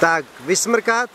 Tak, vysmrkat.